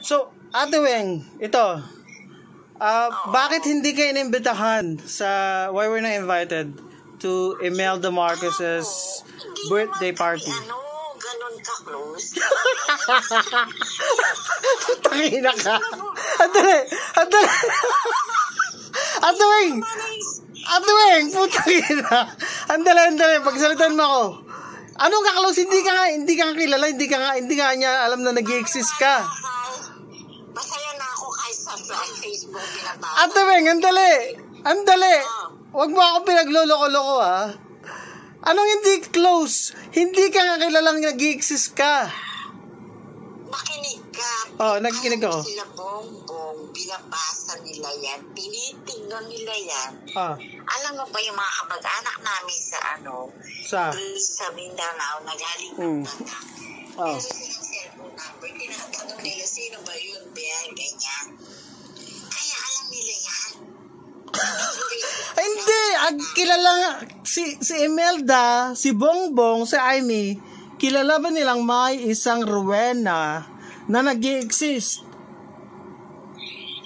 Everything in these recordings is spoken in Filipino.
So, Ate Weng, ito. Ah, bakit hindi kayo inimbitahan sa why we're not invited to Imelda Marcos's Hindi birthday party? Ano, ganun ka-close. Tangina ka. Andali, andali. Ate Weng, Ate Weng, putang ina. Andali, andali, pagsalitan mo ako. Anong kaklose? Hindi ka nga, hindi ka nga kilala, hindi ka nga, hindi ka niya alam na nag-exist ka. Masaya na ako kahit sa, sa Facebook binabasa. Ate Weng, andali. Andali. Huwag mo ako pinagloloko-loko ha. Anong hindi close? Hindi ka nga kilalang nag-exist ka. Makinig ka. Oh, nakikinig ako. Mo Sila bongbong, binabasa nila yan, tinitignan nila yan. Ah, Alam mo ba yung mga kamag-anak namin sa ano, sa. sa Mindanao, nagaling Hmm. ng bata. Oh. Meron silang cellphone number, tinatanong nila sino ba yun, Bea, ganyan. Kaya alam nila yan. Ay, hindi. Ang kilala nga. Si, si Imelda, si Bongbong, si Amy, kilala ba nilang may isang Rowena na nag exist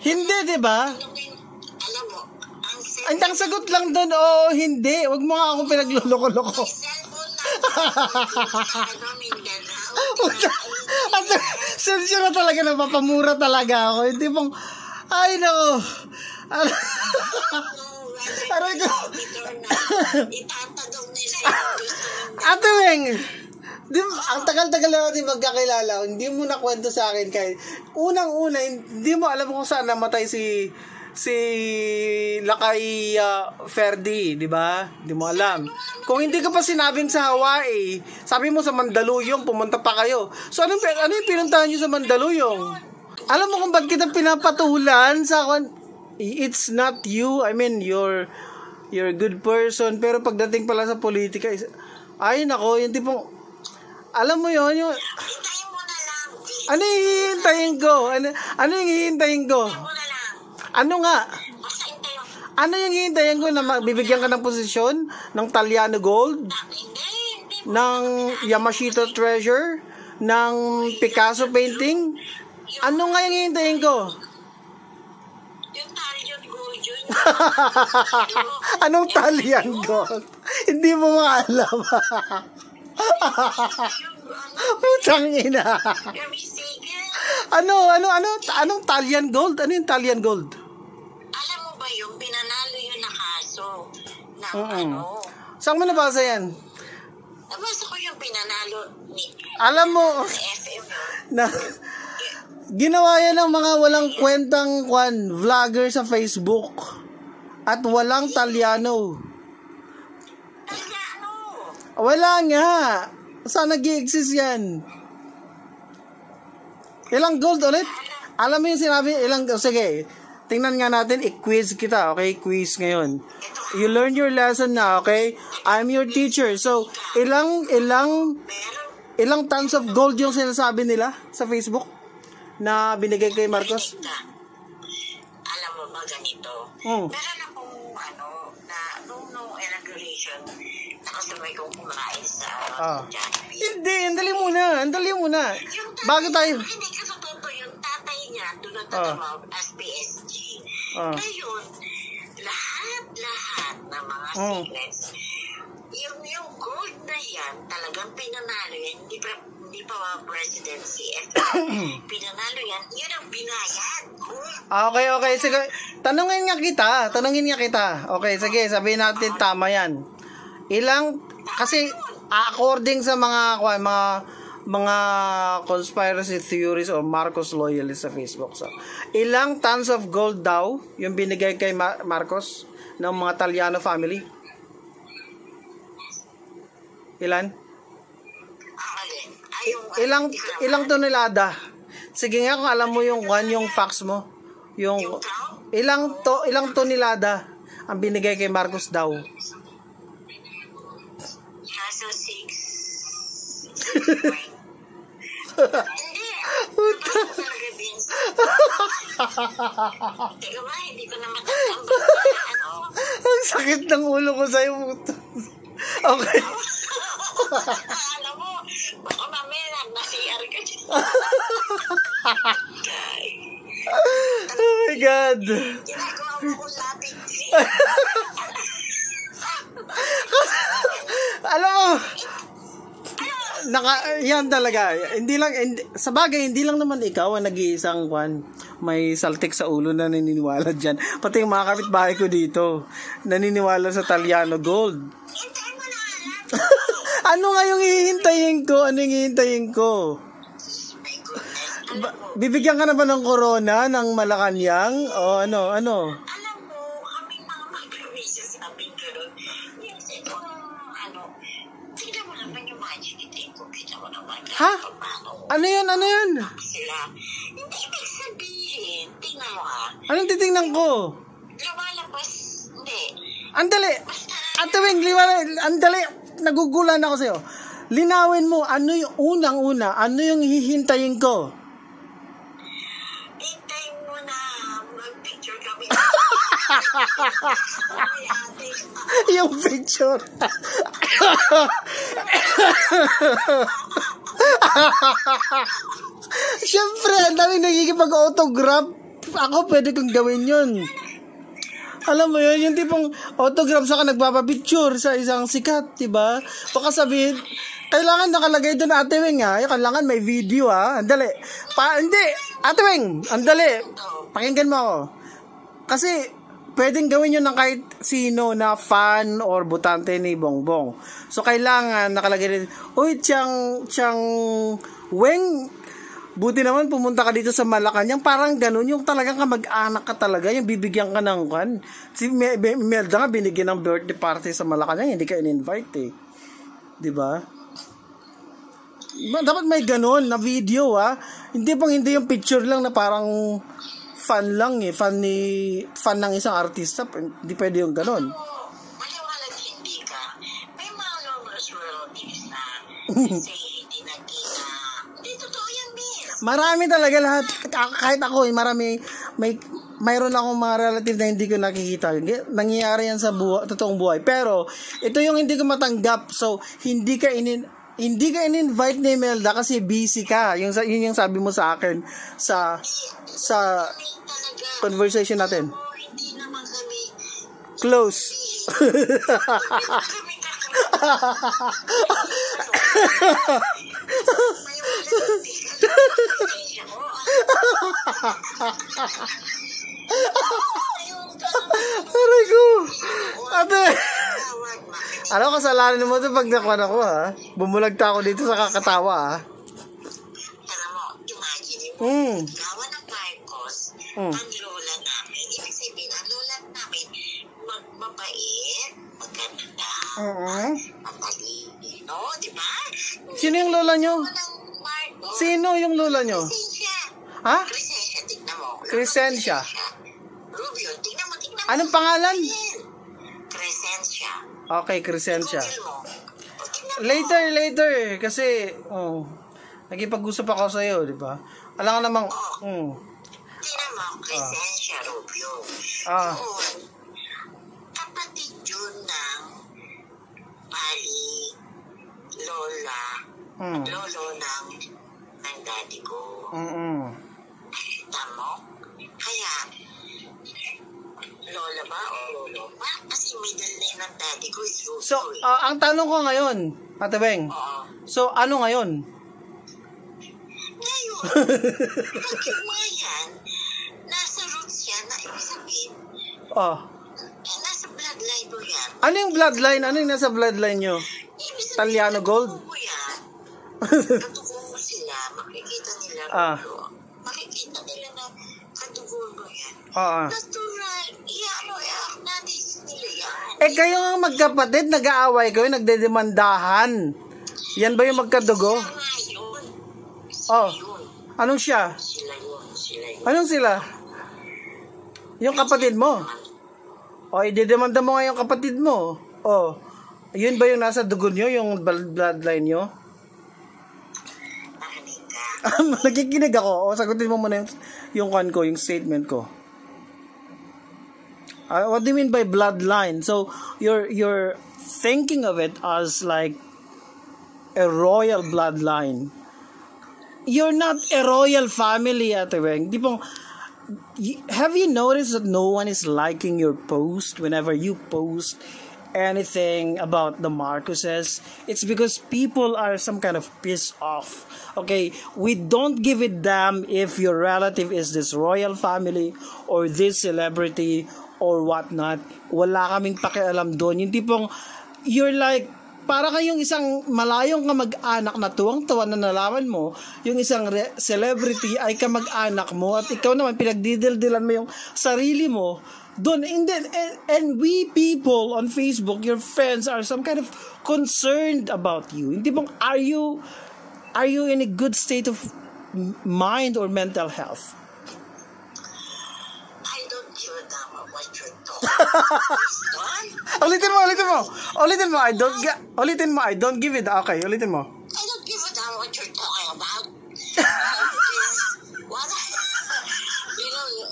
Hindi, di ba? Alam mo, ang Ang ang sagot lang doon, oo, hindi. Huwag mo nga ako pinagluloko-loko. sensyo na talaga, napapamura talaga ako. Hindi pong, ay no. Aray ko. Itatanong nila yung gusto. Ate Weng, di, ang tagal-tagal na natin magkakilala, hindi mo na kwento sa akin kahit unang-una, hindi mo alam kung saan namatay si si Lakay uh, Ferdi, di ba? Hindi mo alam. Kung hindi ka pa sinabing sa Hawaii, sabi mo sa Mandaluyong, pumunta pa kayo. So, anong, ano yung pinuntahan nyo sa Mandaluyong? Alam mo kung ba't kita pinapatulan sa It's not you. I mean, you're you're a good person. Pero pagdating pala sa politika, is, ay nako, yung tipong, alam mo yon yung, ano yung hihintayin ko? Ano, ano yung hihintayin ko? Ano nga? Ano yung hihintayin ko na bibigyan ka ng posisyon ng Taliano Gold? Ng Yamashita Treasure? Ng Picasso painting? Ano nga yung hihintayin ko? Yung talion gold yun. Anong Talian Gold? Hindi mo maalam. Putang ina. Ano, ano, ano, anong Talian Gold? Ano yung Talian Gold? Alam mo ba yung pinanalo yun na kaso ng Mm-mm. ano? Saan mo nabasa yan? Nabasa ko yung pinanalo ni Alam mo, FM na, ginawa yan ng mga walang kwentang kwan, vlogger sa Facebook. At walang Taliano. Talaga ano? Wala nga. Saan nag exist yan? Ilang gold ulit? Alam mo yung sinabi, ilang, oh, sige, tingnan nga natin, i-quiz kita, okay? Quiz ngayon. You learn your lesson na, okay? I'm your teacher. So, ilang, ilang, ilang tons of gold yung sinasabi nila sa Facebook na binigay kay Marcos? Ka. Alam mo ba ganito? Hmm. Meron akong ano, na nung nung inauguration, nakasabay kong kumain sa Ah. Jollibee. Hindi, andali muna, andali muna. Tatay, Bago tayo, Hindi ka totoo yung tatay niya, doon ang Ah. as PSG. Ah. Ngayon, lahat-lahat ng mga Mm. secrets, yung, yung gold na yan, talagang pinanalo yan, hindi pa, hindi pa mga presidency. Eh, pinanalo yan, yun ang binayad. Okay, okay. Sige. Tanungin nga kita. Tanungin nga kita. Okay, sige. Sabihin natin tama yan. Ilang, kasi according sa mga, mga, mga conspiracy theories or Marcos loyalists sa Facebook. So, ilang tons of gold daw yung binigay kay Ma- Marcos ng mga Taliano family? Ilan? Yung, Ilang ilang tonelada? Sige nga kung alam mo yung one yung fax mo. Yung ilang to ilang tonelada ang binigay kay Marcos daw. Kaso six. Hindi. Puta. Talaga, Vince. Teka ba, hindi ko na matatambak. Ano? Ang sakit ng ulo ko sa'yo. puto. Okay. Alam mo, baka mamaya nag-CR ka dyan. Oh my God. Ginagawa mo lapit. Alam mo, naka, yan talaga. Hindi lang, hindi, sa bagay, hindi lang naman ikaw ang nag-iisang kwan. May saltik sa ulo na naniniwala dyan. Pati yung mga kapitbahay ko dito, naniniwala sa Taliano Gold. Ano nga yung hihintayin ko? Ano yung hihintayin ko? Alam Ba- mo, bibigyan ka na ba ng corona ng Malacanang? O ano, ano? alam mo, kami mga mag-release sa amin ganun. Yung sa kung ano, tignan mo naman yung mga chinitin ko. Kita mo naman. Ha? Paano Ano yan? Ano yan? sila. Hindi ibig sabihin. Tingnan mo ha. Anong titingnan ko? Lumalabas. Hindi. Andali! Ate Wing, liwanag, andali! Nagugulan ako sa'yo. Linawin mo, ano yung unang-una, ano yung hihintayin ko? Yung picture. Siyempre, ang dami nagkikipag-autograph. Ako, pwede kong gawin yun. Alam mo yun, yung tipong autograph sa ka nagpapapicture sa isang sikat, di ba? Baka sabihin, kailangan nakalagay doon ate Wing ha. Yung kailangan may video ha. Andali. Pa, hindi. Ate Wing, andali. Pakinggan mo ako. Kasi, pwedeng gawin yun ng kahit sino na fan or butante ni Bongbong. So, kailangan nakalagay rin, Uy, Chang, Chang Weng, buti naman pumunta ka dito sa Malacanang. Parang ganun, yung talagang kamag-anak ka talaga, yung bibigyan ka ng kan. Si Me- Me- Melda nga, binigyan ng birthday party sa Malacanang, hindi ka in-invite eh. Ba? Ba- Dapat may ganun na video ha. Hindi pang hindi yung picture lang na parang fan lang eh. Fan ni fan ng isang artista. Hindi pwede yung ganun. Maliwanag hindi ka. May mga numerous relatives na hindi nagkita. Hindi totoo yan, miss. Marami talaga lahat. Kahit ako, eh, marami. May, mayroon akong mga relative na hindi ko nakikita. Nangyayari yan sa buhay, totoong buhay. Pero, ito yung hindi ko matanggap. So, hindi ka inin hindi ka in-invite ni Melda kasi busy ka. Yung, yun yung sabi mo sa akin sa sa conversation natin. Close. Aray ko. Ate. Ano kasalanan mo ito pag nakuha ako ha? Bumulagta ako dito sa kakatawa ha? Alam mo, imagine mo, Hmm. gawa ng Marcos, Hmm. ang lola namin, ibig sabihin, ang lola namin, magmabait, maganda, Oo. matalino, di ba? Sino yung lola nyo? Sino yung lola nyo? Crescencia. Ha? Crescencia, tignan mo. Crescencia. Rubio, tignan mo, tignan mo. Anong pangalan? Crescencia. Okay, mo. Later, later. Kasi, oh, nagipag-usap ako sa'yo, di ba? Alam ka namang, mm, Tignan mo, Crescencia Rubio. Ah. Yun, kapatid yun ng pali, lola, mm, lolo ng, ng daddy ko. mm, mm. Tamo? Kaya, lola ba o lolo? ba? Is Rubio So, eh. ah, ang tanong ko ngayon, Ate Beng, Oo. so ano ngayon? Ngayon, pag yung mga yan, nasa roots yan, na ibig sabihin, Oh, eh, nasa bloodline mo yan. ano yung bloodline? Ano yung nasa bloodline nyo? Ibig sabihin, Taliano Gold? mo yan, katuko mo sila, makikita nila Ah. Makikita nila na katuko mo yan. Natural, iano, nanis nila yan. Eh kayo nga magkapatid, nag-aaway kayo, nagdedemandahan. Yan ba yung magkadugo? Oh. Anong siya? Anong sila? Yung kapatid mo? O, idedemanda mo nga yung kapatid mo. O, yun ba yung nasa dugo nyo, yung bl- bloodline nyo? Nakikinig ako. O, sagutin mo muna yung, yung kwan ko, yung statement ko. Uh, what do you mean by bloodline? So, you're, you're thinking of it as like a royal bloodline. you're not a royal family, Ate Weng. Di pong, have you noticed that no one is liking your post whenever you post anything about the Marcoses? It's because people are some kind of pissed off. Okay, we don't give a damn if your relative is this royal family or this celebrity or whatnot. Wala kaming pakialam doon. Yung tipong, you're like, para kayong isang malayong kamag-anak na tuwang-tuwa na nalaman mo, yung isang re- celebrity ay kamag-anak mo at ikaw naman pinagdidildilan mo yung sarili mo doon and and, and we people on Facebook your friends are some kind of concerned about you hindi bang are you are you in a good state of mind or mental health ulitin mo ulitin mo ulitin mo I don't get ulitin mo I don't give it okay ulitin mo I don't give a damn what you're talking about. Because what you know, you,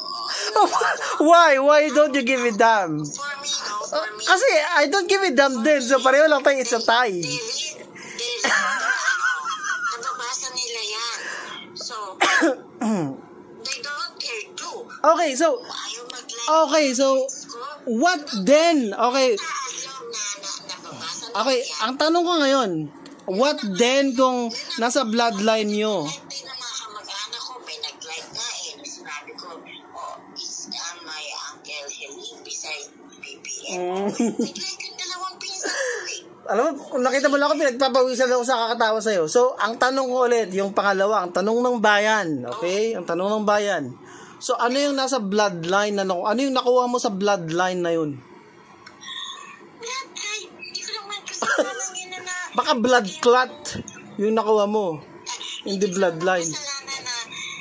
why why don't you give it damn for me, no, for me. kasi I don't give it damn din so pareho lang tayo it's a they read, ano, nababasa nila yan. So, they don't care too. okay so okay so. What then okay Okay, ang tanong ko ngayon, what then kung nasa bloodline nyo? Mm. Alam mo, kung nakita mo lang ako, pinagpapawisan ako sa kakatawa sa'yo. So, ang tanong ko ulit, yung pangalawa, ang tanong ng bayan, okay? Ang tanong ng bayan. So, ano yung nasa bloodline na, naku- ano yung nakuha mo sa bloodline na yun? Ay, hindi ko naman kasalanan yun na na. Baka blood clot yung nakuha mo. In the bloodline. Kasalanan na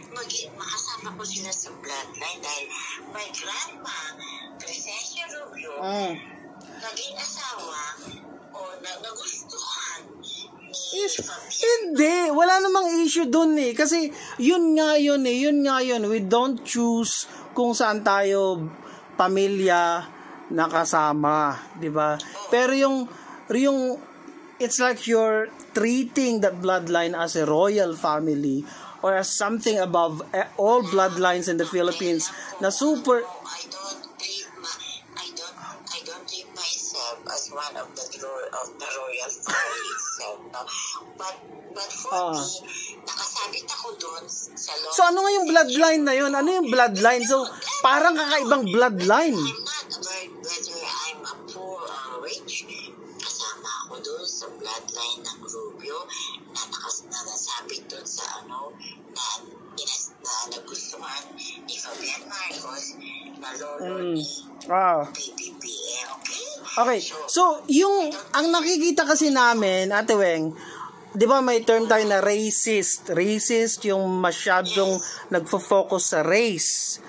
mag makasama ko sila sa bloodline dahil my grandma, Crescencio Rubio, Mm. Ni Is, Fabian. hindi, wala namang issue dun eh. Kasi yun nga yun eh, yun nga yun. We don't choose kung saan tayo pamilya nakasama, di ba? Pero yung, yung, it's like you're treating that bloodline as a royal family or as something above eh, all bloodlines in the Philippines na super, as one of the of the royal family No? But, but for Ah. me, nakasabit ako doon sa loob. so ano nga yung bloodline na yun? Ano yung bloodline? So, parang kakaibang bloodline. I'm not aware whether I'm a poor or rich. Kasama ako doon sa bloodline ng Rubio na, nakas, na nasabit doon sa ano, na, na nagustuhan ni Fabian Marcos na lolo Mm. ni Ah. PBBM. Okay? Okay, so yung ang nakikita kasi namin, Ate Weng, 'di ba may term tayo na racist. Racist yung masyadong nagfo-focus sa race.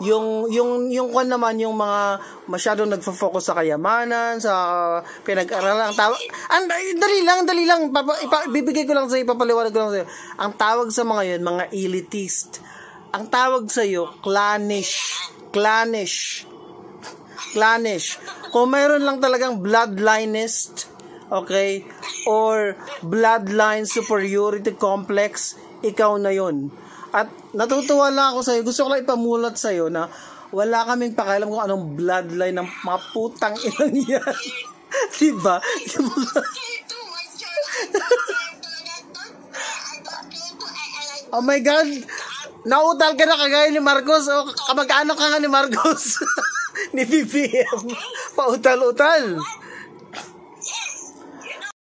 Yung yung yung kwan naman yung mga masyadong nagfo-focus sa kayamanan, sa pinag-aralan ang tawag. Ang dali lang, dali lang papa, ipa, bibigay ko lang sa ipapaliwanag ko lang sa iyo. Ang tawag sa mga 'yon, mga elitist. Ang tawag sa iyo, clannish. Clannish clannish. Kung mayroon lang talagang bloodlineist, okay, or bloodline superiority complex, ikaw na yon. At natutuwa lang ako sa'yo, gusto ko lang ipamulat sa'yo na wala kaming pakialam kung anong bloodline ng mga putang inang yan. diba? Yung mga- oh my God! Nautal ka na kagaya ni Marcos o kamag-anak ka nga ni Marcos. ni BBM. Pautal-utal.